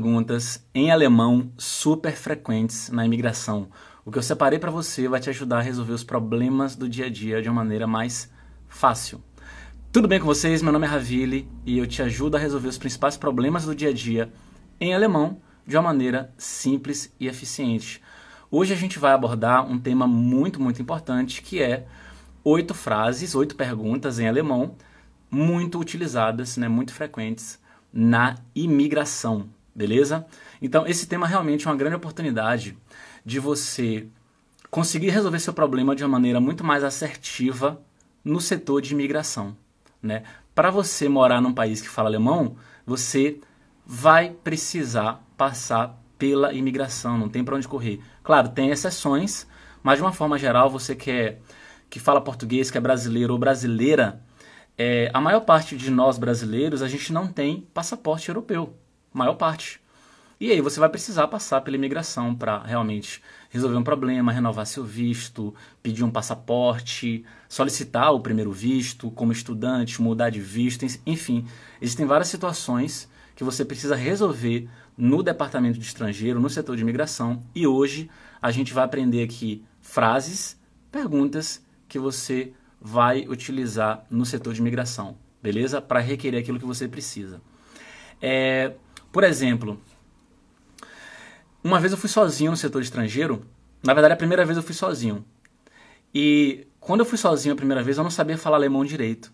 perguntas em alemão super frequentes na imigração. O que eu separei para você vai te ajudar a resolver os problemas do dia a dia de uma maneira mais fácil. Tudo bem com vocês? Meu nome é Ravili e eu te ajudo a resolver os principais problemas do dia a dia em alemão de uma maneira simples e eficiente. Hoje a gente vai abordar um tema muito, muito importante que é oito frases, oito perguntas em alemão muito utilizadas, né, muito frequentes na imigração beleza? Então, esse tema realmente é uma grande oportunidade de você conseguir resolver seu problema de uma maneira muito mais assertiva no setor de imigração, né? Para você morar num país que fala alemão, você vai precisar passar pela imigração, não tem para onde correr. Claro, tem exceções, mas de uma forma geral, você que, é, que fala português, que é brasileiro ou brasileira, é, a maior parte de nós brasileiros, a gente não tem passaporte europeu maior parte. E aí você vai precisar passar pela imigração para realmente resolver um problema, renovar seu visto, pedir um passaporte, solicitar o primeiro visto como estudante, mudar de visto, enfim, existem várias situações que você precisa resolver no departamento de estrangeiro, no setor de imigração, e hoje a gente vai aprender aqui frases, perguntas que você vai utilizar no setor de imigração, beleza? Para requerer aquilo que você precisa. É, por exemplo, uma vez eu fui sozinho no setor estrangeiro. Na verdade, a primeira vez eu fui sozinho. E quando eu fui sozinho a primeira vez, eu não sabia falar alemão direito.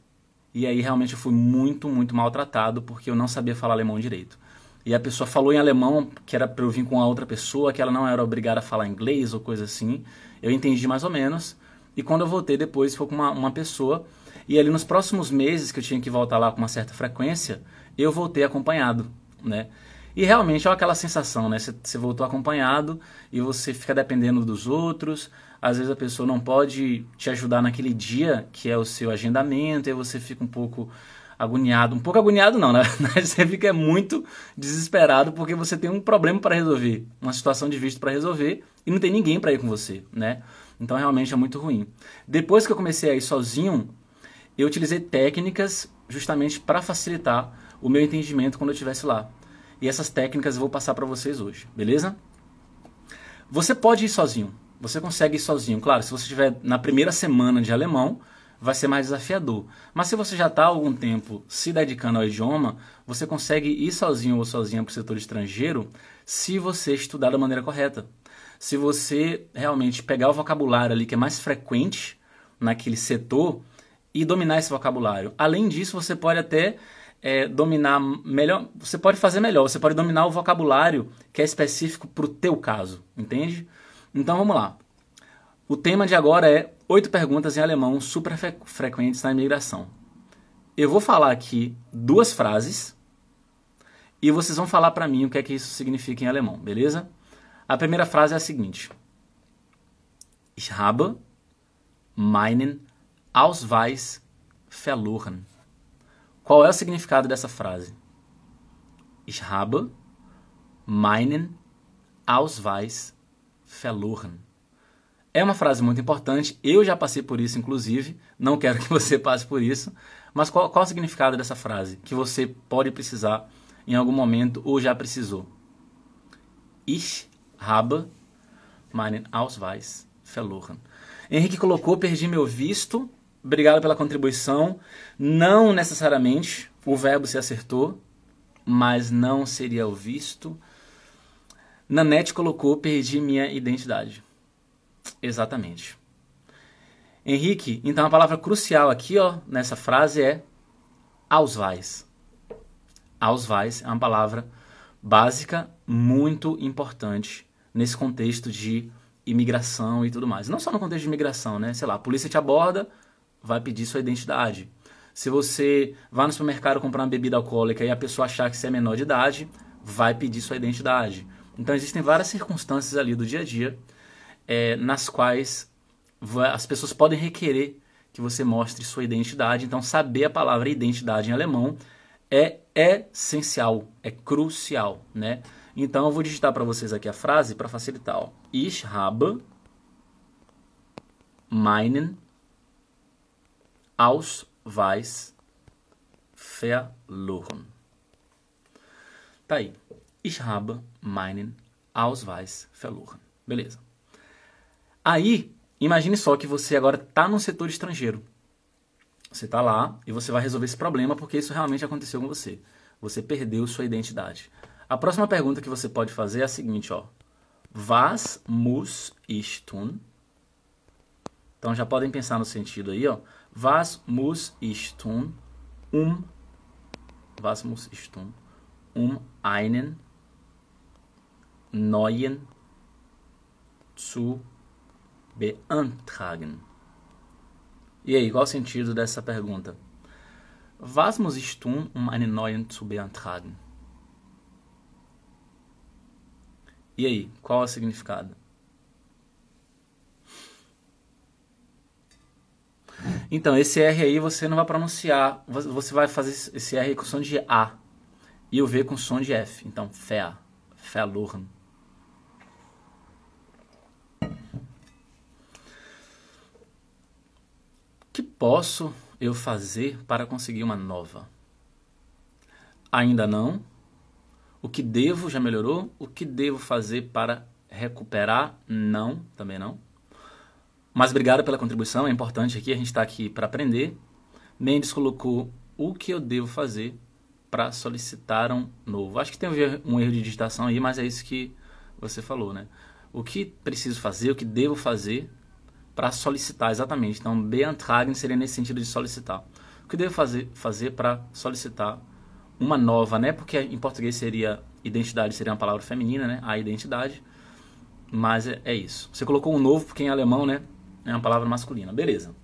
E aí realmente eu fui muito, muito maltratado porque eu não sabia falar alemão direito. E a pessoa falou em alemão que era para eu vir com a outra pessoa, que ela não era obrigada a falar inglês ou coisa assim. Eu entendi mais ou menos. E quando eu voltei depois, foi com uma, uma pessoa. E ali nos próximos meses, que eu tinha que voltar lá com uma certa frequência, eu voltei acompanhado né? E realmente é aquela sensação, né? Você voltou acompanhado e você fica dependendo dos outros. Às vezes a pessoa não pode te ajudar naquele dia que é o seu agendamento, e você fica um pouco agoniado. Um pouco agoniado não, né? Você fica muito desesperado porque você tem um problema para resolver, uma situação de visto para resolver e não tem ninguém para ir com você, né? Então realmente é muito ruim. Depois que eu comecei a ir sozinho, eu utilizei técnicas justamente para facilitar o meu entendimento quando eu estivesse lá. E essas técnicas eu vou passar para vocês hoje, beleza? Você pode ir sozinho. Você consegue ir sozinho. Claro, se você estiver na primeira semana de alemão, vai ser mais desafiador. Mas se você já está algum tempo se dedicando ao idioma, você consegue ir sozinho ou sozinha para o setor estrangeiro se você estudar da maneira correta. Se você realmente pegar o vocabulário ali que é mais frequente naquele setor e dominar esse vocabulário. Além disso, você pode até é, dominar melhor, você pode fazer melhor, você pode dominar o vocabulário que é específico para o teu caso, entende? Então vamos lá. O tema de agora é oito perguntas em alemão super frequentes na imigração. Eu vou falar aqui duas frases e vocês vão falar para mim o que é que isso significa em alemão, beleza? A primeira frase é a seguinte: Ich habe meinen Ausweis verloren. Qual é o significado dessa frase? Ich habe meinen Ausweis verloren. É uma frase muito importante, eu já passei por isso, inclusive, não quero que você passe por isso, mas qual, qual é o significado dessa frase que você pode precisar em algum momento ou já precisou? Ich habe meinen Ausweis verloren. Henrique colocou, perdi meu visto Obrigado pela contribuição. Não necessariamente o verbo se acertou, mas não seria o visto. Nanete colocou: perdi minha identidade. Exatamente. Henrique, então a palavra crucial aqui, ó, nessa frase é Ausweis. Ausweis é uma palavra básica muito importante nesse contexto de imigração e tudo mais. Não só no contexto de imigração, né? Sei lá, a polícia te aborda, vai pedir sua identidade. Se você vai no supermercado comprar uma bebida alcoólica e a pessoa achar que você é menor de idade, vai pedir sua identidade. Então existem várias circunstâncias ali do dia a dia é, nas quais as pessoas podem requerer que você mostre sua identidade. Então saber a palavra identidade em alemão é essencial, é crucial, né? Então eu vou digitar para vocês aqui a frase para facilitar. Ó. Ich habe meinen Ausweis verloren. Tá aí. Ich habe meinen Ausweis verloren. Beleza. Aí, imagine só que você agora está no setor estrangeiro. Você está lá e você vai resolver esse problema porque isso realmente aconteceu com você. Você perdeu sua identidade. A próxima pergunta que você pode fazer é a seguinte, ó. Was muss ich tun? Então já podem pensar no sentido aí, ó. Was muss ich tun, um was muss ich tun, um einen neuen zu beantragen? E aí, qual o sentido dessa pergunta? Was muss ich tun, um einen neuen zu beantragen? E aí, qual o significado? Então, esse R aí você não vai pronunciar, você vai fazer esse R com som de A e o V com som de F. Então, verloren. O que posso eu fazer para conseguir uma nova? Ainda não, o que devo já melhorou? O que devo fazer para recuperar? Não, também não. Mas obrigado pela contribuição, é importante aqui, a gente está aqui para aprender. Mendes colocou o que eu devo fazer para solicitar um novo. Acho que tem um erro de digitação aí, mas é isso que você falou, né? O que preciso fazer, o que devo fazer para solicitar, exatamente. Então, beantragen seria nesse sentido de solicitar. O que devo fazer, fazer para solicitar uma nova, né? Porque em português seria identidade seria uma palavra feminina, né? A identidade. Mas é, é isso. Você colocou um novo porque em alemão, né? É uma palavra masculina. Beleza.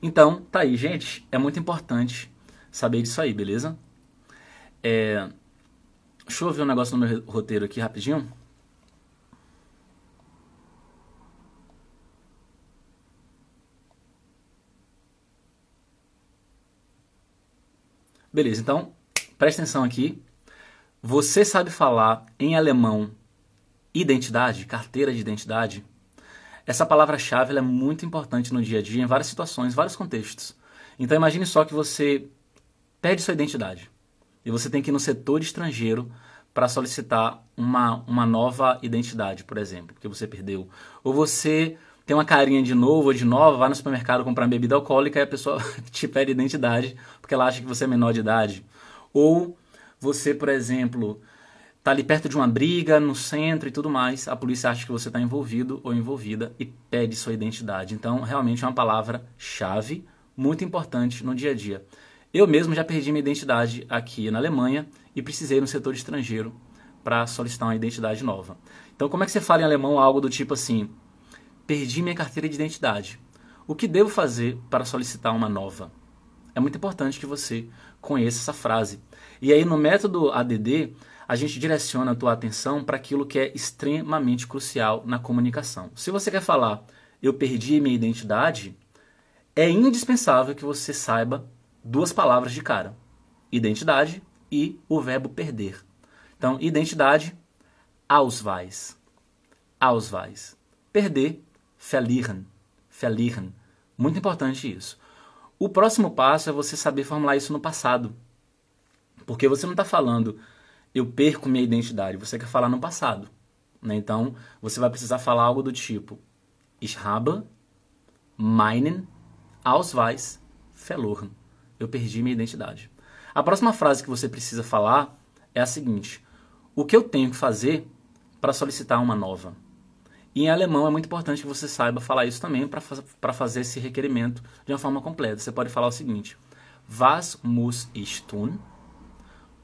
Então, tá aí, gente. É muito importante saber disso aí, beleza? É... Deixa eu ver um negócio no meu roteiro aqui rapidinho. Beleza, então presta atenção aqui. Você sabe falar em alemão identidade, carteira de identidade? Essa palavra-chave é muito importante no dia a dia, em várias situações, vários contextos. Então imagine só que você perde sua identidade e você tem que ir no setor estrangeiro para solicitar uma, uma nova identidade, por exemplo, que você perdeu. Ou você tem uma carinha de novo ou de nova, vai no supermercado comprar bebida alcoólica e a pessoa te pede identidade porque ela acha que você é menor de idade. Ou você, por exemplo, está ali perto de uma briga no centro e tudo mais, a polícia acha que você está envolvido ou envolvida e pede sua identidade. Então, realmente é uma palavra-chave muito importante no dia a dia. Eu mesmo já perdi minha identidade aqui na Alemanha e precisei no setor estrangeiro para solicitar uma identidade nova. Então, como é que você fala em alemão algo do tipo assim: Perdi minha carteira de identidade. O que devo fazer para solicitar uma nova? É muito importante que você conheça essa frase. E aí, no método ADD, a gente direciona a tua atenção para aquilo que é extremamente crucial na comunicação. Se você quer falar, eu perdi minha identidade, é indispensável que você saiba duas palavras de cara: identidade e o verbo perder. Então, identidade, Ausweis. Ausweis. Perder, verlieren. Verlieren. Muito importante isso. O próximo passo é você saber formular isso no passado. Porque você não está falando, eu perco minha identidade, você quer falar no passado. Né? Então, você vai precisar falar algo do tipo: Ich habe meinen Ausweis verloren. Eu perdi minha identidade. A próxima frase que você precisa falar é a seguinte: O que eu tenho que fazer para solicitar uma nova? E em alemão é muito importante que você saiba falar isso também para fazer esse requerimento de uma forma completa. Você pode falar o seguinte: Was muss ich tun,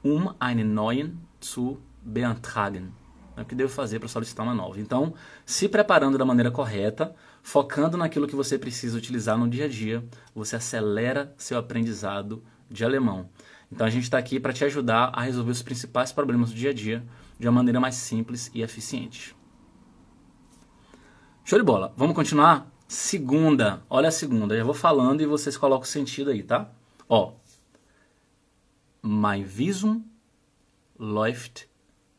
um einen neuen zu beantragen? É o que devo fazer para solicitar uma nova. Então, se preparando da maneira correta, focando naquilo que você precisa utilizar no dia a dia, você acelera seu aprendizado de alemão. Então, a gente está aqui para te ajudar a resolver os principais problemas do dia a dia de uma maneira mais simples e eficiente. Show de bola. Vamos continuar? Segunda. Olha a segunda. Eu já vou falando e vocês colocam o sentido aí, tá? Ó. Mein Visum läuft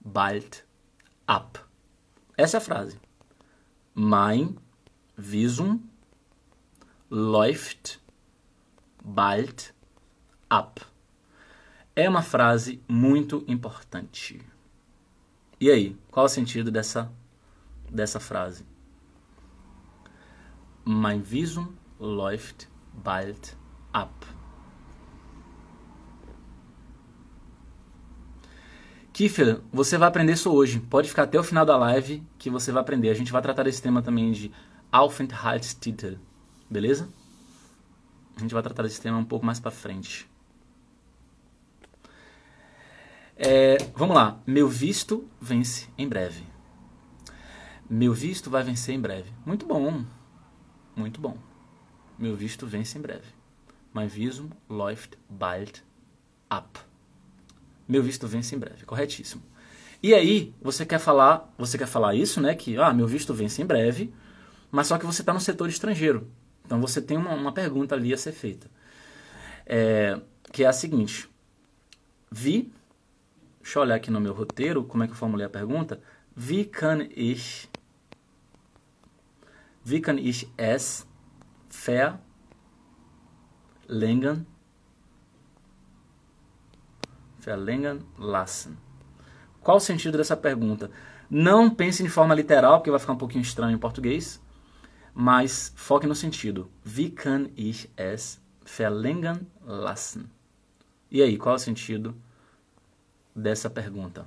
bald ab. Essa é a frase. Mein Visum läuft bald ab. É uma frase muito importante. E aí, qual o sentido dessa, dessa frase? Mein Visum läuft bald ab. Kiefer, você vai aprender isso hoje. Pode ficar até o final da live que você vai aprender. A gente vai tratar desse tema também de Aufenthaltstitel. Beleza? A gente vai tratar desse tema um pouco mais para frente. É, vamos lá. Meu visto vence em breve. Meu visto vai vencer em breve. Muito bom. Muito bom. Meu visto vence em breve. Mein Visum läuft bald ab. Meu visto vence em breve. Corretíssimo. E aí, você quer falar, você quer falar isso, né? Que ah, meu visto vence em breve, mas só que você está no setor estrangeiro. Então você tem uma, uma pergunta ali a ser feita. É, que é a seguinte. Vi, deixa eu olhar aqui no meu roteiro, como é que eu formulei a pergunta. Wie kann ich, wie kann ich es verlängern, verlängern lassen? Qual o sentido dessa pergunta? Não pense de forma literal, porque vai ficar um pouquinho estranho em português mas foque no sentido. Wie kann ich es verlängern lassen? E aí, qual o sentido dessa pergunta?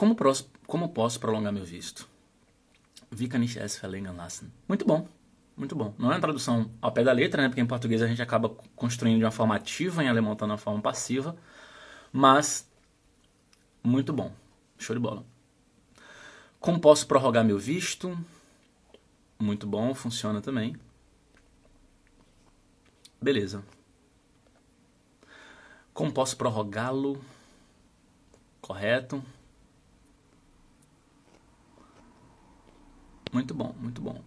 Como, como posso prolongar meu visto? Wie kann ich es verlängern lassen? Muito bom, muito bom. Não é uma tradução ao pé da letra, né? Porque em português a gente acaba construindo de uma forma ativa, em alemão está na forma passiva. Mas, muito bom. Show de bola. Como posso prorrogar meu visto? Muito bom, funciona também. Beleza. Como posso prorrogá-lo? Correto. Muito bom, muito bom.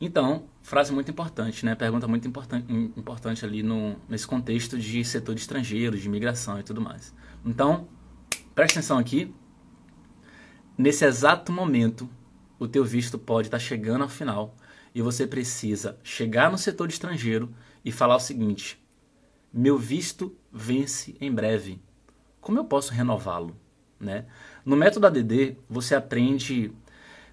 Então, frase muito importante, né? Pergunta muito importante, importante ali no, nesse contexto de setor de estrangeiro, de imigração e tudo mais. Então, preste atenção aqui. Nesse exato momento, o teu visto pode estar chegando ao final e você precisa chegar no setor de estrangeiro e falar o seguinte: meu visto vence em breve. Como eu posso renová-lo? Né? No método ADD, você aprende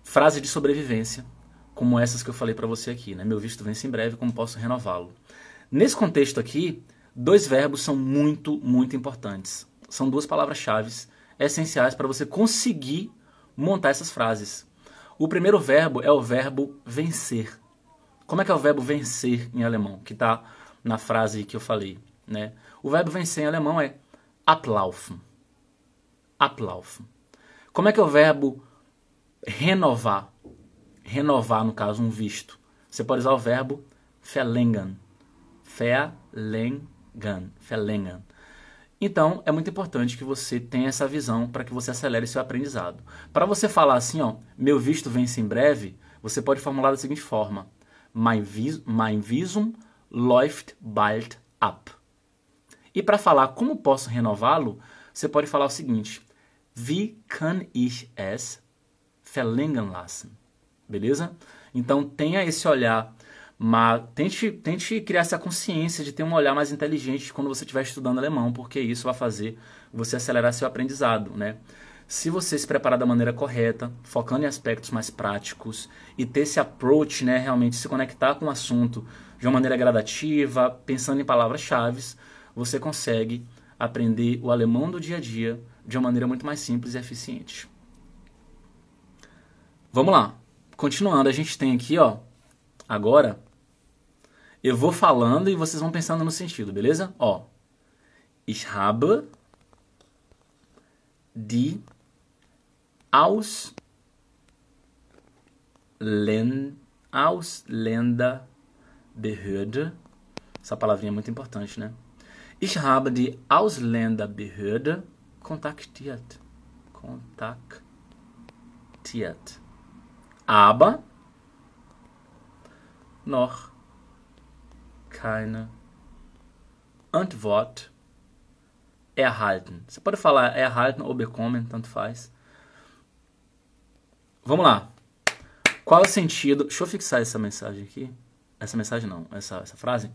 frases de sobrevivência, como essas que eu falei para você aqui. Né? Meu visto vence em breve, como posso renová-lo? Nesse contexto aqui, dois verbos são muito, muito importantes. São duas palavras-chave essenciais para você conseguir montar essas frases. O primeiro verbo é o verbo vencer. Como é que é o verbo vencer em alemão, que está na frase que eu falei? Né? O verbo vencer em alemão é aplaufen aplaufen. Como é que é o verbo renovar? Renovar, no caso, um visto. Você pode usar o verbo verlängern. Verlängern. Verlängern. Então, é muito importante que você tenha essa visão para que você acelere seu aprendizado. Para você falar assim, ó, meu visto vence em breve, você pode formular da seguinte forma: Mein, vis mein Visum läuft bald ab. E para falar como posso renová-lo, você pode falar o seguinte: Wie kann ich es verlängern lassen? Beleza? Então tenha esse olhar, mas tente, tente criar essa consciência de ter um olhar mais inteligente quando você estiver estudando alemão, porque isso vai fazer você acelerar seu aprendizado, né? Se você se preparar da maneira correta, focando em aspectos mais práticos e ter esse approach, né, realmente se conectar com o assunto de uma maneira gradativa, pensando em palavras-chave, você consegue aprender o alemão do dia a dia de uma maneira muito mais simples e eficiente. Vamos lá. Continuando, a gente tem aqui, ó, agora eu vou falando e vocês vão pensando no sentido, beleza? Ó. Ich habe die Ausländ Ausländerbehörde. Essa palavrinha é muito importante, né? Ich habe die Ausländerbehörde kontaktiert. Kontaktiert. Aber noch keine Antwort erhalten. Você pode falar erhalten ou bekommen, tanto faz. Vamos lá. Qual é o sentido? Deixa eu fixar essa mensagem aqui. Essa mensagem não, essa, essa frase.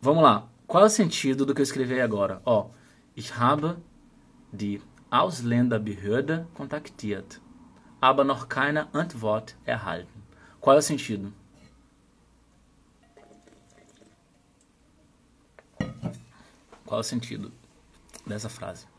Vamos lá. Qual é o sentido do que eu escrevi agora? Ó, ich habe die Ausländerbehörde kontaktiert, aber noch keine Antwort erhalten. Qual é o sentido? Qual é o sentido dessa frase?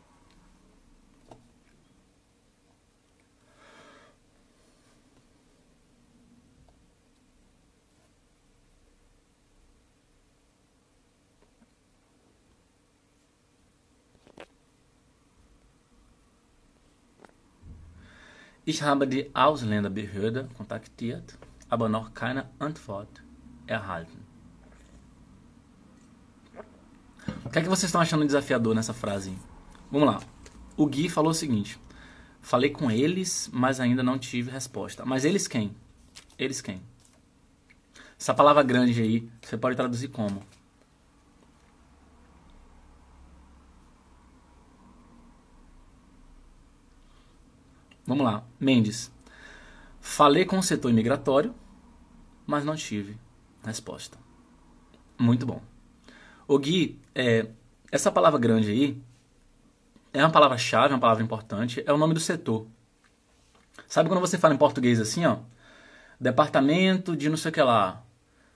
Ich habe die Ausländerbehörde kontaktiert, aber noch keine Antwort erhalten. O que é que vocês estão achando desafiador nessa frase? Vamos lá. O Gui falou o seguinte: Falei com eles, mas ainda não tive resposta. Mas eles quem? Eles quem? Essa palavra grande aí, você pode traduzir como? Vamos lá. Mendes. Falei com o setor imigratório, mas não tive resposta. Muito bom. O Gui, é, essa palavra grande aí é uma palavra-chave, é uma palavra importante, é o nome do setor. Sabe quando você fala em português assim, ó? Departamento de não sei o que lá,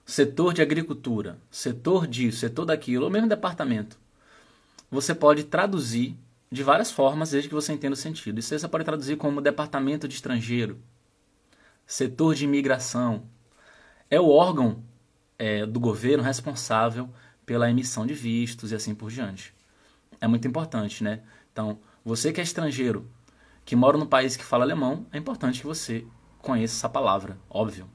setor de agricultura, setor disso, setor daquilo, ou mesmo departamento. Você pode traduzir de várias formas, desde que você entenda o sentido. Isso aí você pode traduzir como departamento de estrangeiro, setor de imigração. É o órgão é, do governo responsável pela emissão de vistos e assim por diante. É muito importante, né? Então, você que é estrangeiro, que mora num país que fala alemão, é importante que você conheça essa palavra, óbvio.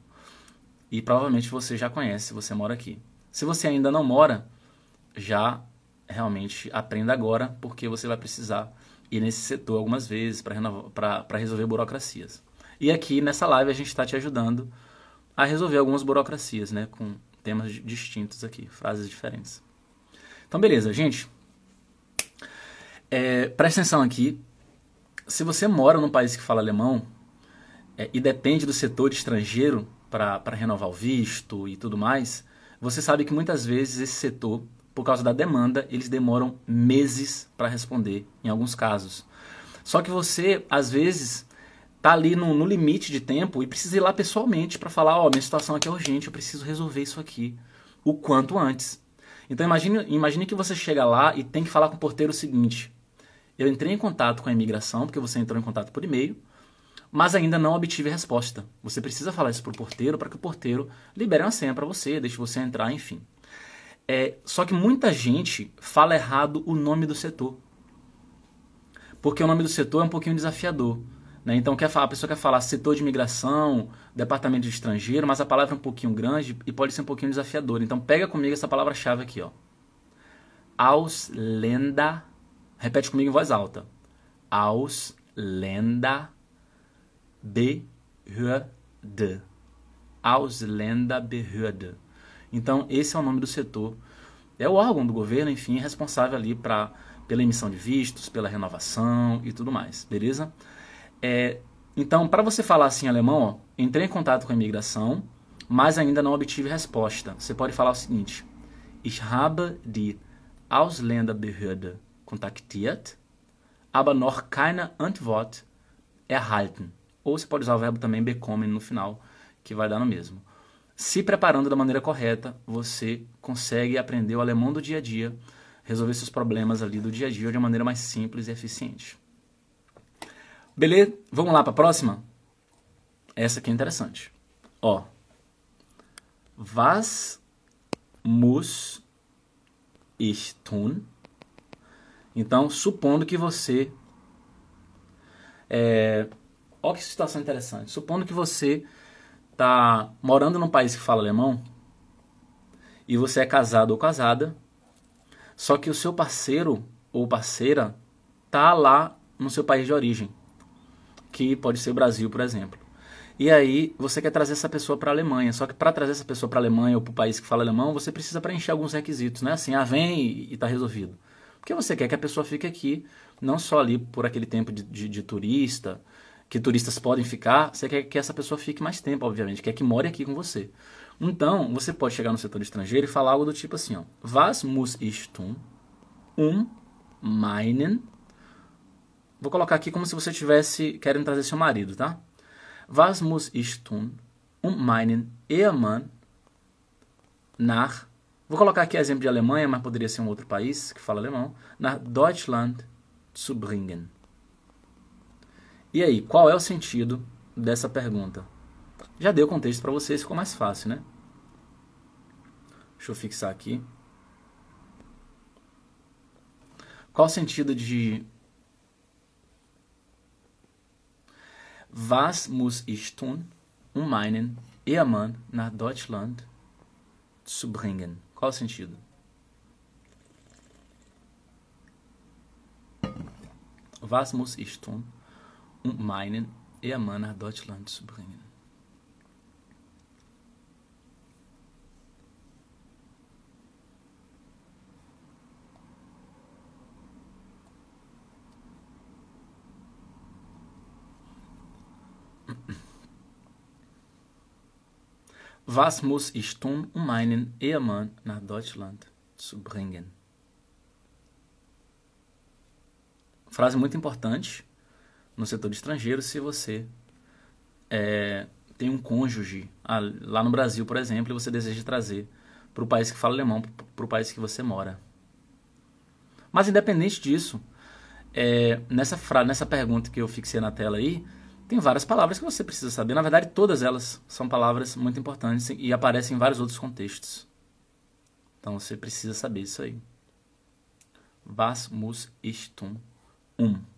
E provavelmente você já conhece você mora aqui. Se você ainda não mora, já realmente aprenda agora, porque você vai precisar ir nesse setor algumas vezes para resolver burocracias. E aqui nessa live a gente está te ajudando a resolver algumas burocracias, né, com temas distintos aqui, frases diferentes. Então, beleza, gente. É, presta atenção aqui. Se você mora num país que fala alemão é, e depende do setor de estrangeiro para renovar o visto e tudo mais, você sabe que muitas vezes esse setor por causa da demanda, eles demoram meses para responder, em alguns casos. Só que você, às vezes, tá ali no, no limite de tempo e precisa ir lá pessoalmente para falar, ó, oh, minha situação aqui é urgente, eu preciso resolver isso aqui o quanto antes. Então imagine, imagine que você chega lá e tem que falar com o porteiro o seguinte: eu entrei em contato com a imigração, porque você entrou em contato por e-mail, mas ainda não obtive resposta. Você precisa falar isso para o porteiro para que o porteiro libere uma senha para você, deixe você entrar, enfim. É, só que muita gente fala errado o nome do setor. Porque o nome do setor é um pouquinho desafiador. Né? Então quer falar, a pessoa quer falar setor de imigração, departamento de estrangeiro, mas a palavra é um pouquinho grande e pode ser um pouquinho desafiador. Então pega comigo essa palavra-chave aqui. Ó. Ausländer. Repete comigo em voz alta. Ausländer Behörde. Ausländerbehörde. Então, esse é o nome do setor. É o órgão do governo, enfim, responsável ali pra, pela emissão de vistos, pela renovação e tudo mais, beleza? É, então, para você falar assim em alemão, ó, entrei em contato com a imigração, mas ainda não obtive resposta. Você pode falar o seguinte: Ich habe die Ausländerbehörde kontaktiert, aber noch keine Antwort erhalten. Ou você pode usar o verbo também bekommen no final, que vai dar no mesmo. Se preparando da maneira correta, você consegue aprender o alemão do dia a dia, resolver seus problemas ali do dia a dia de uma maneira mais simples e eficiente. Beleza? Vamos lá para a próxima? Essa aqui é interessante. Ó. Was muss ich tun? Então, supondo que você. É, ó, que situação interessante. Supondo que você tá morando num país que fala alemão e você é casado ou casada, só que o seu parceiro ou parceira tá lá no seu país de origem, que pode ser o Brasil, por exemplo. E aí você quer trazer essa pessoa para a Alemanha, só que para trazer essa pessoa para a Alemanha ou para o país que fala alemão, você precisa preencher alguns requisitos, né? Assim, ah, vem e está resolvido. Porque você quer que a pessoa fique aqui, não só ali por aquele tempo de, de, de turista, que turistas podem ficar, você quer que essa pessoa fique mais tempo, obviamente, quer que more aqui com você. Então, você pode chegar no setor estrangeiro e falar algo do tipo assim, ó, Was muss ich tun, um meinen... Vou colocar aqui como se você estivesse querendo trazer seu marido, tá? Was muss ich tun, um meinen Ehemann nach... Vou colocar aqui exemplo de Alemanha, mas poderia ser um outro país que fala alemão. Nach Deutschland zu bringen. E aí, qual é o sentido dessa pergunta? Já deu contexto para vocês, ficou mais fácil, né? Deixa eu fixar aqui. Qual o sentido de Was muss ich tun, um meinen Ehemann nach Deutschland zu bringen? Qual o sentido? Was muss ich tun, um meinen Ehemann nach Deutschland zu bringen? Was muss ich tun, um meinen Ehemann nach Deutschland zu bringen? Frase muito importante no setor estrangeiro se você é, tem um cônjuge lá no Brasil, por exemplo, e você deseja trazer para o país que fala alemão, para o país que você mora. Mas independente disso, é, nessa, frase, nessa pergunta que eu fixei na tela aí, tem várias palavras que você precisa saber. Na verdade, todas elas são palavras muito importantes e aparecem em vários outros contextos. Então você precisa saber isso aí. Was muss ich tun? Um.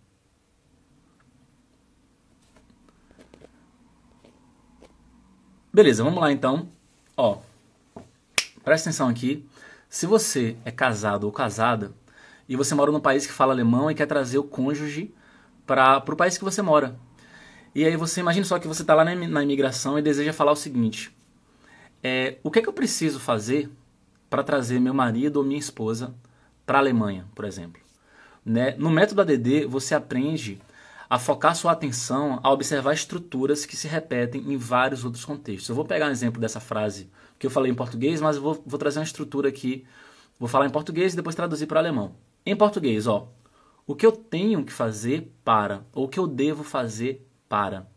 Beleza, vamos lá então. Ó, presta atenção aqui. Se você é casado ou casada e você mora num país que fala alemão e quer trazer o cônjuge para o país que você mora, e aí você imagina só que você está lá na imigração e deseja falar o seguinte: é, o que, é que eu preciso fazer para trazer meu marido ou minha esposa para a Alemanha, por exemplo? Né? No método ADD você aprende a focar sua atenção a observar estruturas que se repetem em vários outros contextos. Eu vou pegar um exemplo dessa frase que eu falei em português, mas eu vou, vou trazer uma estrutura aqui. Vou falar em português e depois traduzir para alemão. Em português, ó, o que eu tenho que fazer para, ou o que eu devo fazer para.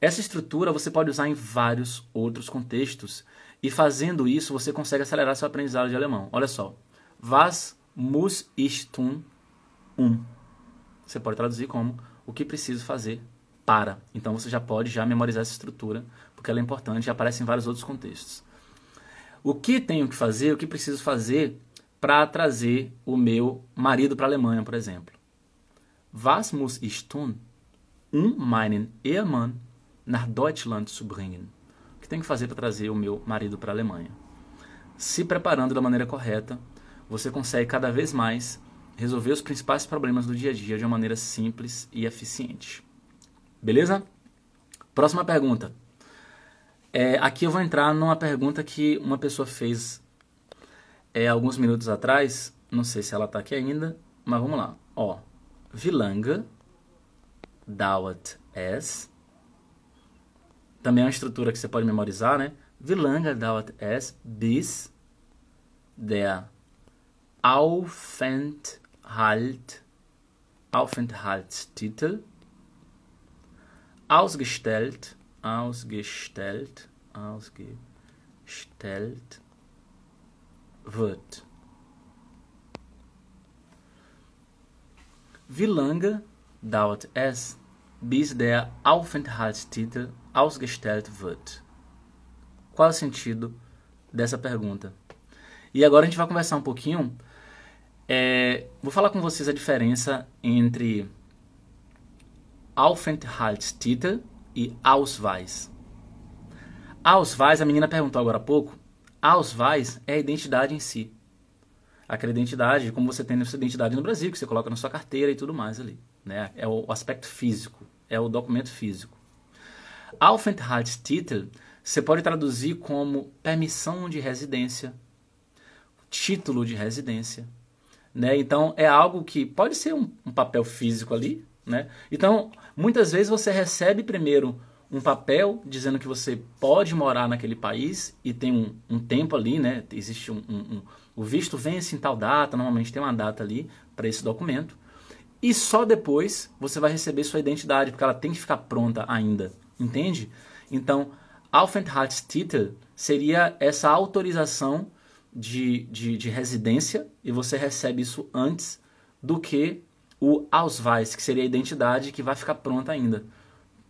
Essa estrutura você pode usar em vários outros contextos e fazendo isso você consegue acelerar seu aprendizado de alemão. Olha só. Was muss ich tun? Um. Você pode traduzir como o que preciso fazer para. Então você já pode já memorizar essa estrutura, porque ela é importante e aparece em vários outros contextos. O que tenho que fazer, o que preciso fazer para trazer o meu marido para a Alemanha, por exemplo? Was muss ich tun? um meinen Ehemann nach Deutschland zu bringen. O que tem que fazer para trazer o meu marido para a Alemanha? Se preparando da maneira correta, você consegue cada vez mais resolver os principais problemas do dia a dia de uma maneira simples e eficiente. Beleza? Próxima pergunta. É, aqui eu vou entrar numa pergunta que uma pessoa fez é, alguns minutos atrás. Não sei se ela está aqui ainda, mas vamos lá. Ó, Vilanga dauert es. Também é uma estrutura que você pode memorizar, né? Wie lange dauert es, bis der Aufenthalt, Aufenthaltstitel ausgestellt, ausgestellt, ausgestellt wird. Wie lange dauert es, bis der Aufenthaltstitel ausgestellt wird. Qual o sentido dessa pergunta? E agora a gente vai conversar um pouquinho. É, vou falar com vocês a diferença entre Aufenthaltstitel e Ausweis. Ausweis, a menina perguntou agora há pouco, Ausweis é a identidade em si. Aquela identidade, como você tem na sua identidade no Brasil, que você coloca na sua carteira e tudo mais ali. Né? É o aspecto físico, é o documento físico. Aufenthaltstitel você pode traduzir como permissão de residência, título de residência. Né? Então, é algo que pode ser um, um papel físico ali. Né? Então, muitas vezes você recebe primeiro um papel dizendo que você pode morar naquele país e tem um, um tempo ali, né? Existe um, um, o visto vence em tal data, normalmente tem uma data ali para esse documento. E só depois você vai receber sua identidade, porque ela tem que ficar pronta ainda, entende? Então, Aufenthaltstitel seria essa autorização de, de, de residência e você recebe isso antes do que o Ausweis, que seria a identidade que vai ficar pronta ainda.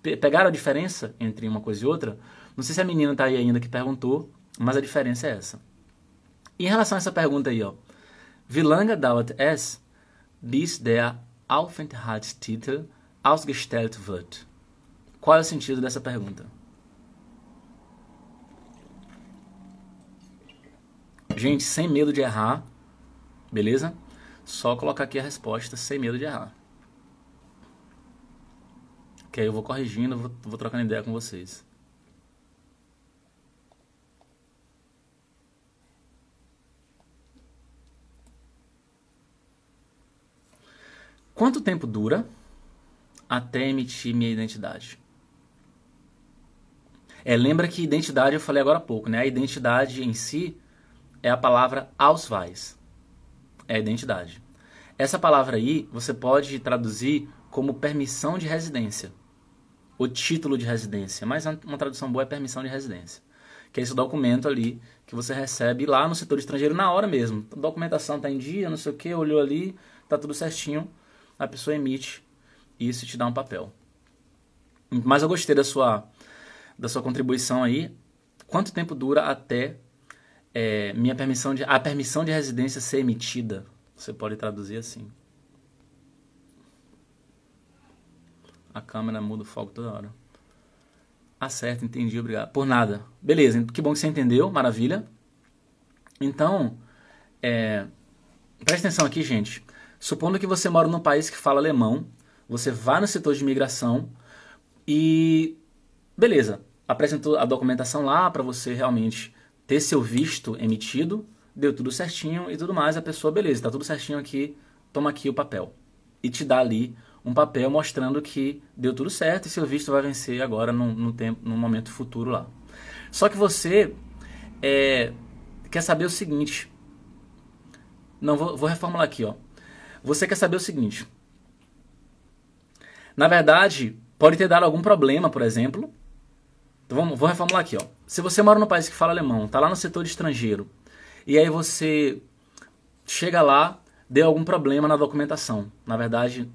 Pegaram a diferença entre uma coisa e outra? Não sei se a menina está aí ainda que perguntou, mas a diferença é essa. Em relação a essa pergunta aí, ó. Wie lange dauert es, bis der Aufenthaltstitel ausgestellt wird? Qual é o sentido dessa pergunta? Gente, sem medo de errar, beleza? Só colocar aqui a resposta sem medo de errar. Que aí eu vou corrigindo, vou, vou trocando ideia com vocês. Quanto tempo dura até emitir minha identidade? É, lembra que identidade eu falei agora há pouco, né? A identidade em si é a palavra Ausweis. É a identidade. Essa palavra aí você pode traduzir como permissão de residência. O título de residência. Mas uma tradução boa é permissão de residência. Que é esse documento ali que você recebe lá no setor estrangeiro na hora mesmo. A documentação está em dia, não sei o que, olhou ali, tá tudo certinho a pessoa emite isso e te dá um papel. Mas eu gostei da sua, da sua contribuição aí. Quanto tempo dura até é, minha permissão de, a permissão de residência ser emitida? Você pode traduzir assim. A câmera muda o foco toda hora. Ah, certo, entendi, obrigado. Por nada. Beleza, que bom que você entendeu, maravilha. Então, é, presta atenção aqui, gente. Supondo que você mora num país que fala alemão, você vai no setor de imigração e beleza, apresentou a documentação lá para você realmente ter seu visto emitido, deu tudo certinho e tudo mais, a pessoa, beleza, tá tudo certinho aqui, toma aqui o papel. E te dá ali um papel mostrando que deu tudo certo e seu visto vai vencer agora no, no, tempo, no momento futuro lá. Só que você é, quer saber o seguinte. Não, vou, vou reformular aqui, ó. Você quer saber o seguinte. Na verdade, pode ter dado algum problema, por exemplo. Então vamos, vou reformular aqui, ó. Se você mora no país que fala alemão, está lá no setor estrangeiro, e aí você chega lá, deu algum problema na documentação. Na verdade,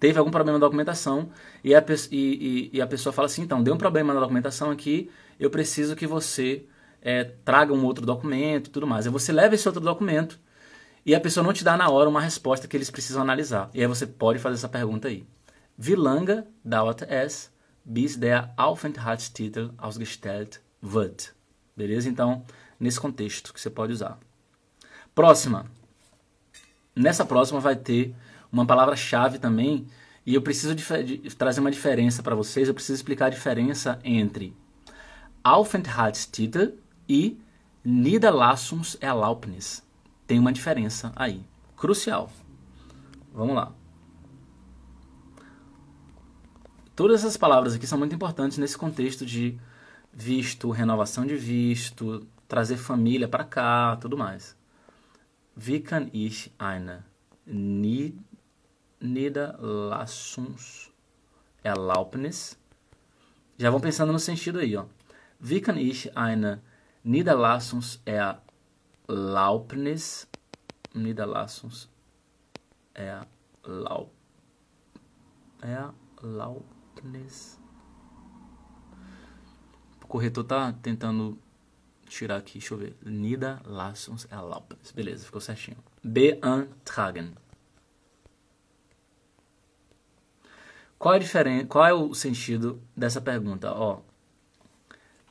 teve algum problema na documentação e a, e, e, e a pessoa fala assim, então, deu um problema na documentação aqui, eu preciso que você é, traga um outro documento tudo mais. Aí você leva esse outro documento e a pessoa não te dá na hora uma resposta que eles precisam analisar. E aí você pode fazer essa pergunta aí. Wie lange dauert es, bis der Aufenthaltstitel ausgestellt wird? Beleza? Então, nesse contexto que você pode usar. Próxima. Nessa próxima vai ter uma palavra-chave também, e eu preciso trazer uma diferença para vocês. Eu preciso explicar a diferença entre Aufenthaltstitel e Niederlassungs-Erlaubnis tem uma diferença aí, crucial. Vamos lá. Todas essas palavras aqui são muito importantes nesse contexto de visto, renovação de visto, trazer família para cá, tudo mais. Wie kann ich eine Niederlassungs Já vão pensando no sentido aí, ó. Wie kann ich eine Niederlassungs-Erlaubnis Niederlassungs, er, Lau, er, Laupnis. O corretor tá tentando tirar aqui, deixa eu ver. Niederlassungs Erlaubnis. Beleza, ficou certinho. Beantragen. Qual é, diferen qual é o sentido dessa pergunta? Ó,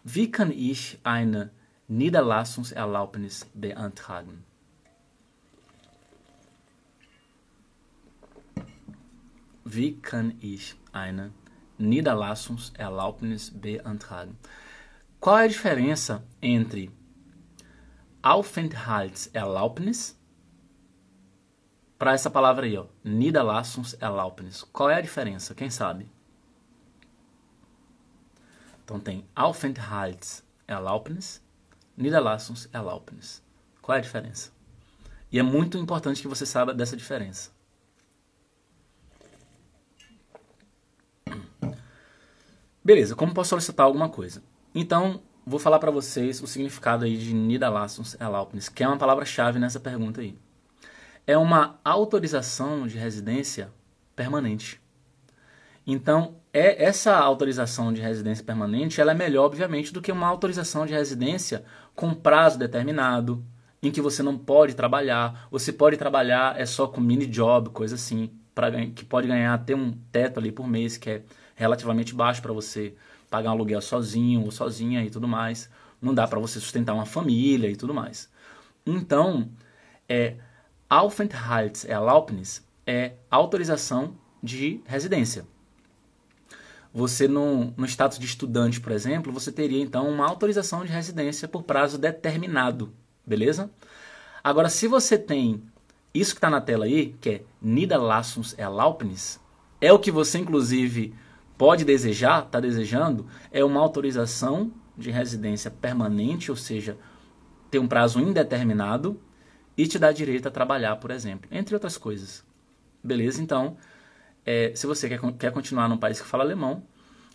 wie kann ich eine Niederlassungserlaubnis beantragen. Wie kann ich eine Niederlassungserlaubnis beantragen? Qual é a diferença entre Aufenthaltserlaubnis para essa palavra aí, ó, Niederlassungs-Erlaubnis. Qual é a diferença? Quem sabe? Então tem Aufenthaltserlaubnis, Niederlassungs-Erlaubnis. Qual é a diferença? E é muito importante que você saiba dessa diferença. Beleza, como posso solicitar alguma coisa? Então, vou falar para vocês o significado aí de Niederlassungs-Erlaubnis, que é uma palavra-chave nessa pergunta aí. É uma autorização de residência permanente. Então, é essa autorização de residência permanente, ela é melhor, obviamente, do que uma autorização de residência com prazo determinado, em que você não pode trabalhar, ou pode trabalhar é só com mini job, coisa assim, que pode ganhar até um teto ali por mês, que é relativamente baixo para você pagar um aluguel sozinho ou sozinha e tudo mais. Não dá para você sustentar uma família e tudo mais. Então, é Aufenthaltserlaubnis é autorização de residência. Você, no, no status de estudante, por exemplo, você teria então uma autorização de residência por prazo determinado, beleza? Agora, se você tem isso que está na tela aí, que é Niederlassungs é o que você, inclusive, pode desejar, está desejando, é uma autorização de residência permanente, ou seja, ter um prazo indeterminado e te dá direito a trabalhar, por exemplo, entre outras coisas. Beleza? Então, é, se você quer, quer continuar num país que fala alemão,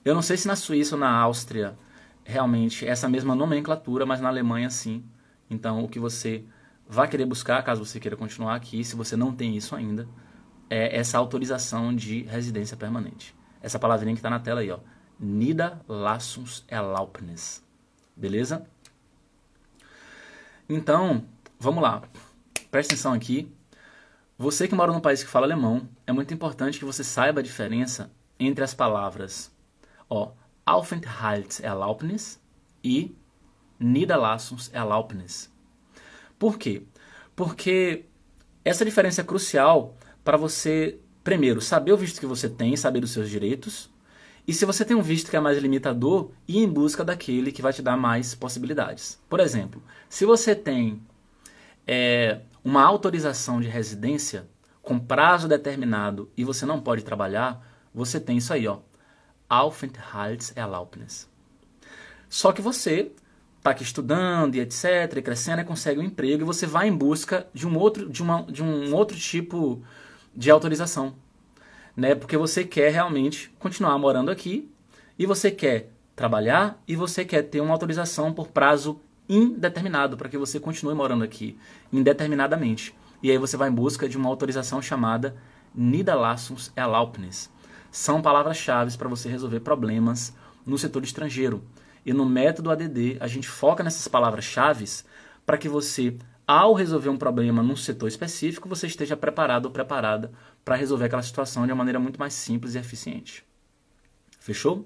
eu não sei se na Suíça ou na Áustria realmente essa mesma nomenclatura, mas na Alemanha sim. Então, o que você vai querer buscar, caso você queira continuar aqui, se você não tem isso ainda, é essa autorização de residência permanente. Essa palavrinha que está na tela aí, ó. Niederlassungserlaubnis. Beleza? Então, vamos lá. Presta atenção aqui. Você que mora num país que fala alemão, é muito importante que você saiba a diferença entre as palavras ó, Aufenthaltserlaubnis e Niederlassungserlaubnis. Por quê? Porque essa diferença é crucial para você, primeiro, saber o visto que você tem, saber os seus direitos, e se você tem um visto que é mais limitador, ir em busca daquele que vai te dar mais possibilidades. Por exemplo, se você tem é, uma autorização de residência com prazo determinado e você não pode trabalhar, você tem isso aí, ó, Aufenthaltserlaubnis. Só que você está aqui estudando e etc, e crescendo, e consegue um emprego e você vai em busca de um outro, de uma, de um outro tipo de autorização, né? Porque você quer realmente continuar morando aqui e você quer trabalhar e você quer ter uma autorização por prazo indeterminado para que você continue morando aqui indeterminadamente. E aí você vai em busca de uma autorização chamada Niederlassungserlaubnis. São palavras-chave para você resolver problemas no setor estrangeiro. E no método ADD, a gente foca nessas palavras-chave para que você, ao resolver um problema num setor específico, você esteja preparado ou preparada para resolver aquela situação de uma maneira muito mais simples e eficiente. Fechou?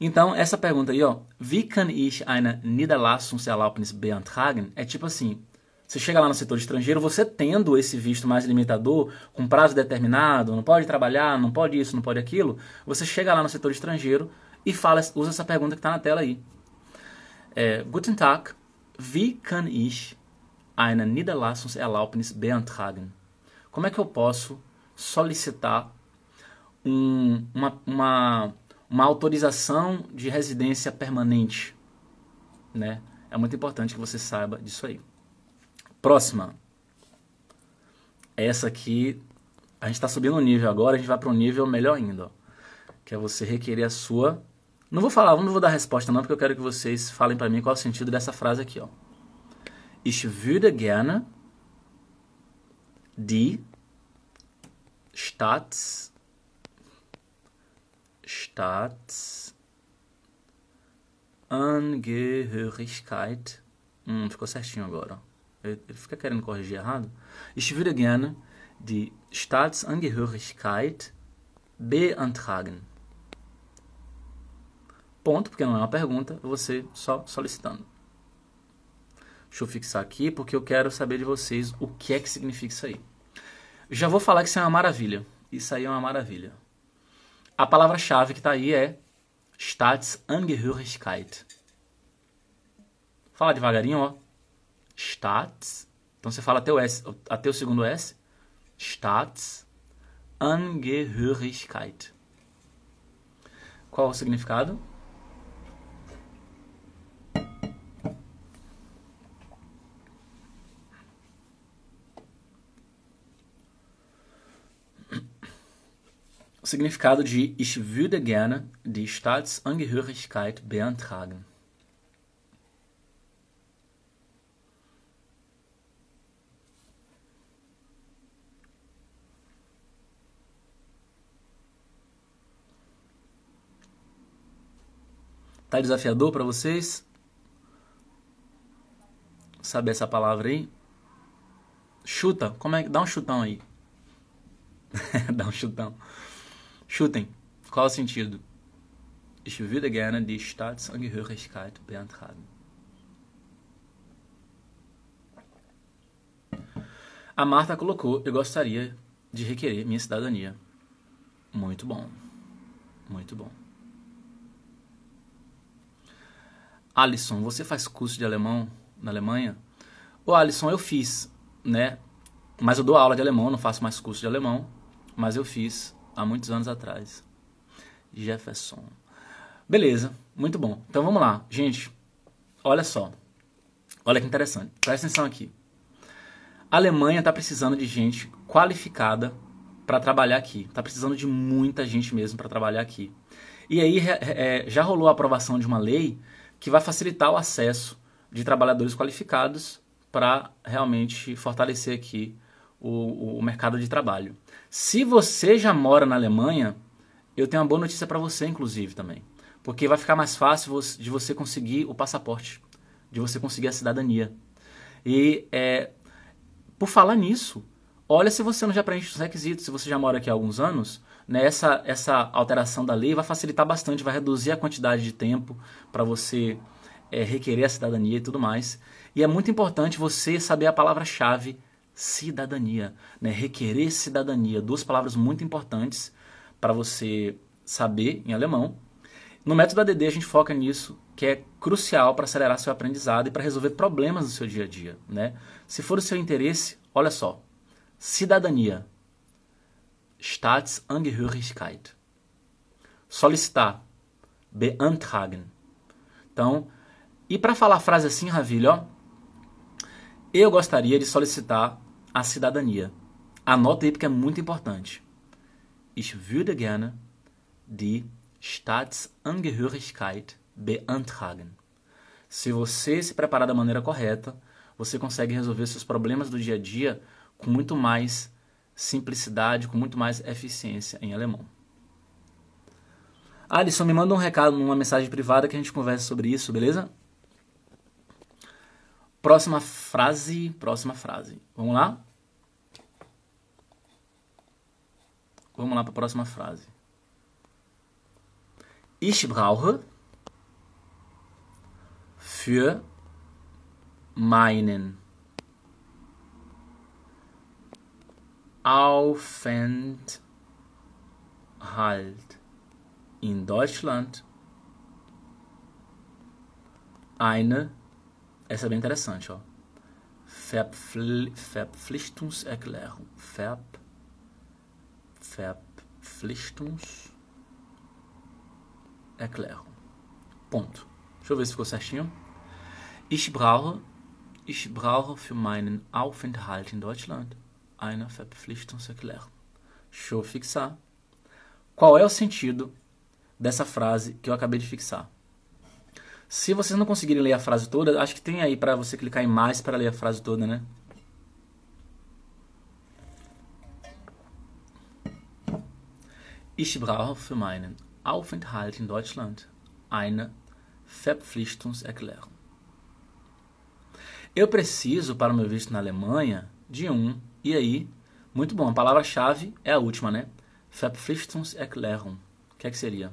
Então, essa pergunta aí, ó, wie kann ich eine Niederlassungserlaubnis beantragen? É tipo assim, você chega lá no setor estrangeiro, você tendo esse visto mais limitador, com prazo determinado, não pode trabalhar, não pode isso, não pode aquilo, você chega lá no setor estrangeiro e fala, usa essa pergunta que está na tela aí. É, Guten Tag, wie kann ich eine Niederlassungserlaubnis beantragen? Como é que eu posso solicitar um, uma, uma uma autorização de residência permanente. Né? É muito importante que você saiba disso aí. Próxima. Essa aqui, a gente está subindo o nível agora, a gente vai para um nível melhor ainda. Ó, que é você requerer a sua. Não vou falar, não vou dar resposta não, porque eu quero que vocês falem para mim qual é o sentido dessa frase aqui. Ó. Ich würde gerne die Staats Staatsangehörigkeit. Hum, ficou certinho agora. Ele, fica querendo corrigir errado. Ich würde gerne die Staatsangehörigkeit beantragen. Ponto, porque não é uma pergunta, você só solicitando. Deixa eu fixar aqui, porque eu quero saber de vocês o que é que significa isso aí. Já vou falar que isso é uma maravilha. Isso aí é uma maravilha. A palavra-chave que está aí é Staatsangehörigkeit. Fala devagarinho, ó. Staats. Então você fala até o S, até o segundo S. Staatsangehörigkeit. Qual o significado? O significado de Ich würde gerne die Staatsangehörigkeit beantragen. Tá desafiador para vocês? Saber essa palavra aí? Chuta, como é que dá um chutão aí? dá um chutão. Chutem. Qual o sentido? Ich würde gerne die Staatsangehörigkeit beantragen. A Marta colocou: Eu gostaria de requerer minha cidadania. Muito bom. Muito bom. Alisson, você faz curso de alemão na Alemanha? Ô Alisson, eu fiz, né? Mas eu dou aula de alemão, não faço mais curso de alemão, mas eu fiz há muitos anos atrás. Jefferson. Beleza, muito bom. Então vamos lá, gente. Olha só. Olha que interessante. Presta atenção aqui. A Alemanha está precisando de gente qualificada para trabalhar aqui. Está precisando de muita gente mesmo para trabalhar aqui. E aí é, já rolou a aprovação de uma lei que vai facilitar o acesso de trabalhadores qualificados para realmente fortalecer aqui o, o mercado de trabalho. Se você já mora na Alemanha, eu tenho uma boa notícia para você, inclusive, também. Porque vai ficar mais fácil de você conseguir o passaporte, de você conseguir a cidadania. E é, por falar nisso, olha se você não já preenche os requisitos, se você já mora aqui há alguns anos, né, essa, essa alteração da lei vai facilitar bastante, vai reduzir a quantidade de tempo para você é, requerer a cidadania e tudo mais. E é muito importante você saber a palavra-chave cidadania, né? requerer cidadania, duas palavras muito importantes para você saber em alemão. No método ADD a gente foca nisso, que é crucial para acelerar seu aprendizado e para resolver problemas no seu dia a dia, né? Se for o seu interesse, olha só. Cidadania. Staatsangehörigkeit. Solicitar. Beantragen. Então, e para falar a frase assim, Ravilho, ó, eu gostaria de solicitar a cidadania. Anota aí porque é muito importante. Ich würde gerne die Staatsangehörigkeit beantragen. Se você se preparar da maneira correta, você consegue resolver seus problemas do dia a dia com muito mais simplicidade, com muito mais eficiência em alemão. Alisson, me manda um recado numa mensagem privada que a gente conversa sobre isso, beleza? Próxima frase, próxima frase. Vamos lá? Vamos lá para a próxima frase. Ich brauche für meinen Aufenthalt in Deutschland eine essa é bem interessante, ó. Verpfli Verpflichtungserklärung. Verp Verpflichtungserklärung. Ponto. Deixa eu ver se ficou certinho. Ich brauche, ich brauche für meinen Aufenthalt in Deutschland eine Verpflichtungserklärung. Deixa eu fixar. Qual é o sentido dessa frase que eu acabei de fixar? Se vocês não conseguirem ler a frase toda, acho que tem aí para você clicar em mais para ler a frase toda, né? Ich brauche für meinen Aufenthalt in Deutschland eine Verpflichtungserklärung. Eu preciso, para o meu visto na Alemanha, de um. E aí? Muito bom. A palavra-chave é a última, né? Verpflichtungserklärung. O que é que seria?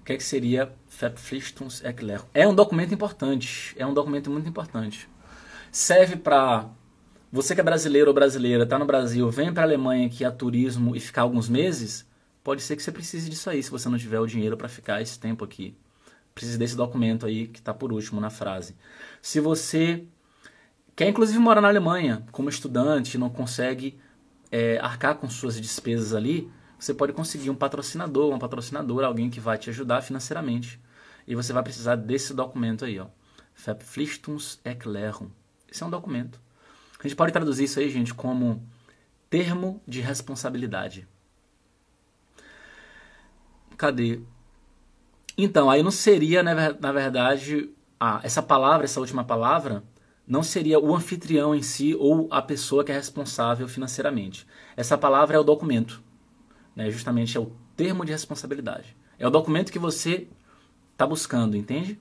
O que, é que seria Verpflichtungserklärung? É um documento importante, é um documento muito importante. Serve para você que é brasileiro ou brasileira, está no Brasil, vem para a Alemanha aqui a turismo e ficar alguns meses, pode ser que você precise disso aí, se você não tiver o dinheiro para ficar esse tempo aqui. Precisa desse documento aí que está por último na frase. Se você quer inclusive morar na Alemanha como estudante, não consegue é, arcar com suas despesas ali, você pode conseguir um patrocinador, uma patrocinadora, alguém que vai te ajudar financeiramente. E você vai precisar desse documento aí, ó. Verpflichtungserklärung. Esse é um documento. A gente pode traduzir isso aí, gente, como termo de responsabilidade. Cadê? Então, aí não seria, né, na verdade, ah, essa palavra, essa última palavra, não seria o anfitrião em si ou a pessoa que é responsável financeiramente. Essa palavra é o documento. Né? Justamente é o termo de responsabilidade. É o documento que você está buscando, entende?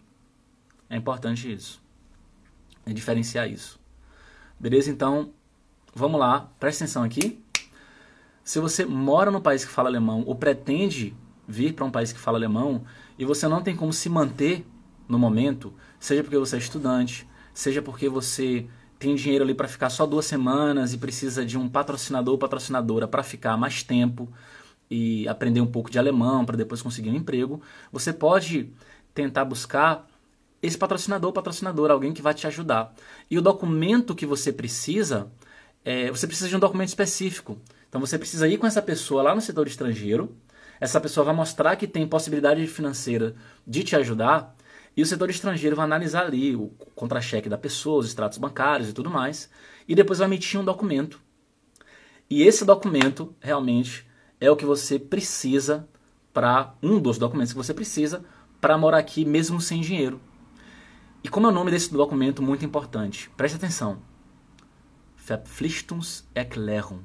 É importante isso. É diferenciar isso. Beleza? Então, vamos lá. Presta atenção aqui. Se você mora no país que fala alemão ou pretende vir para um país que fala alemão e você não tem como se manter no momento, seja porque você é estudante, seja porque você tem dinheiro ali para ficar só duas semanas e precisa de um patrocinador ou patrocinadora para ficar mais tempo e aprender um pouco de alemão para depois conseguir um emprego, você pode tentar buscar esse patrocinador ou patrocinadora, alguém que vai te ajudar. E o documento que você precisa, é, você precisa de um documento específico. Então você precisa ir com essa pessoa lá no setor estrangeiro, essa pessoa vai mostrar que tem possibilidade financeira de te ajudar, e o setor estrangeiro vai analisar ali o contra-cheque da pessoa, os extratos bancários e tudo mais, e depois vai emitir um documento. E esse documento realmente é o que você precisa para um dos documentos que você precisa para morar aqui mesmo sem dinheiro. E como é o nome desse documento muito importante? Preste atenção. Verpflichtungserklärung.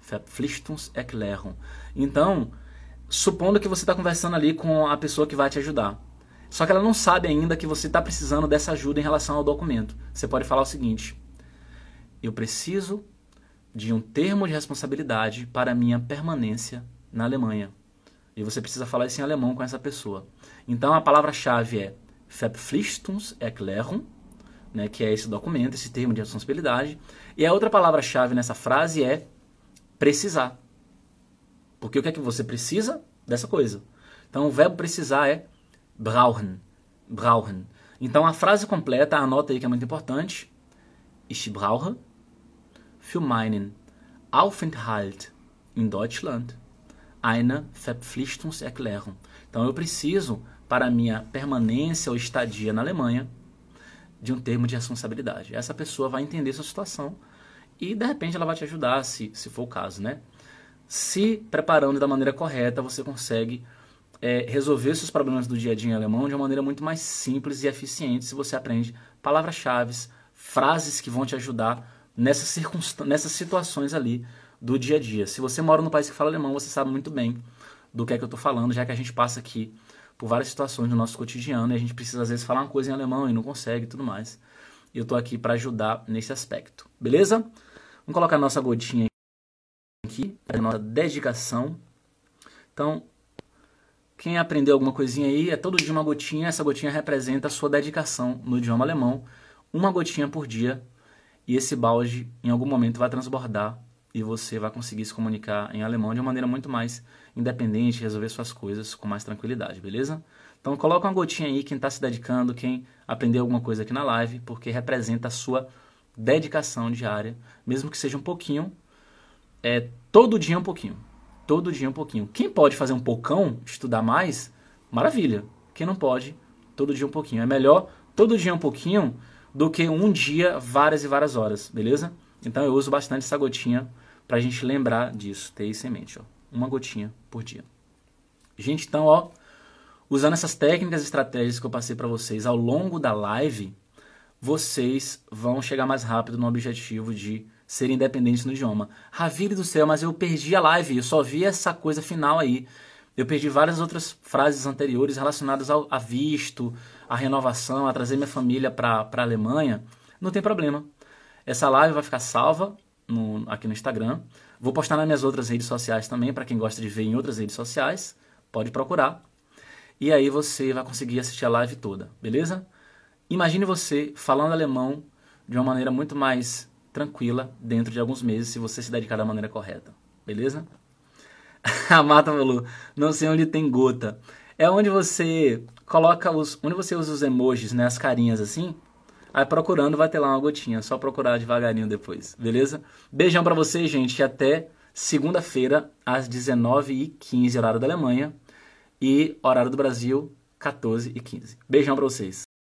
Verpflichtungserklärung. Então, supondo que você está conversando ali com a pessoa que vai te ajudar. Só que ela não sabe ainda que você está precisando dessa ajuda em relação ao documento. Você pode falar o seguinte: Eu preciso de um termo de responsabilidade para minha permanência na Alemanha. E você precisa falar isso em alemão com essa pessoa. Então a palavra-chave é Verpflichtungserklärung, né, que é esse documento, esse termo de responsabilidade. E a outra palavra-chave nessa frase é precisar. Porque o que é que você precisa dessa coisa? Então o verbo precisar é brauchen. Brauchen. Então a frase completa, anota aí que é muito importante. Ich brauche für meinen Aufenthalt in Deutschland eine Verpflichtungserklärung. Então eu preciso para minha permanência ou estadia na Alemanha de um termo de responsabilidade. Essa pessoa vai entender sua situação e de repente ela vai te ajudar, se, se for o caso, né? Se preparando da maneira correta, você consegue é, resolver seus problemas do dia a dia em alemão de uma maneira muito mais simples e eficiente se você aprende palavras-chave, frases que vão te ajudar nessas, nessas situações ali do dia a dia. Se você mora no país que fala alemão, você sabe muito bem do que é que eu estou falando, já que a gente passa aqui por várias situações do nosso cotidiano e a gente precisa às vezes falar uma coisa em alemão e não consegue e tudo mais. E eu estou aqui para ajudar nesse aspecto. Beleza? Vamos colocar a nossa gotinha aqui, a nossa dedicação. Então, quem aprendeu alguma coisinha aí, é todo dia uma gotinha, essa gotinha representa a sua dedicação no idioma alemão, uma gotinha por dia, e esse balde em algum momento vai transbordar e você vai conseguir se comunicar em alemão de uma maneira muito mais independente, resolver suas coisas com mais tranquilidade, beleza? Então coloca uma gotinha aí quem está se dedicando, quem aprendeu alguma coisa aqui na live, porque representa a sua dedicação diária, mesmo que seja um pouquinho, é todo dia um pouquinho todo dia um pouquinho. Quem pode fazer um pocão, estudar mais, maravilha. Quem não pode, todo dia um pouquinho. É melhor todo dia um pouquinho do que um dia várias e várias horas, beleza? Então eu uso bastante essa gotinha para a gente lembrar disso, ter isso em mente, ó. Uma gotinha por dia. Gente, então, ó, usando essas técnicas e estratégias que eu passei para vocês ao longo da live, vocês vão chegar mais rápido no objetivo de ser independente no idioma. Ravile do céu, mas eu perdi a live, eu só vi essa coisa final aí. Eu perdi várias outras frases anteriores relacionadas ao, a visto, a renovação, a trazer minha família para a Alemanha. Não tem problema. Essa live vai ficar salva no, aqui no Instagram. Vou postar nas minhas outras redes sociais também, para quem gosta de ver em outras redes sociais. Pode procurar. E aí você vai conseguir assistir a live toda, beleza? Imagine você falando alemão de uma maneira muito mais tranquila dentro de alguns meses se você se dedicar da maneira correta. Beleza? A Marta falou: não sei onde tem gota. É onde você coloca os. onde você usa os emojis, né? As carinhas assim. Aí procurando vai ter lá uma gotinha, só procurar devagarinho depois, beleza? Beijão para vocês, gente, até segunda-feira às 19h15, horário da Alemanha, e horário do Brasil, 14h15. Beijão para vocês.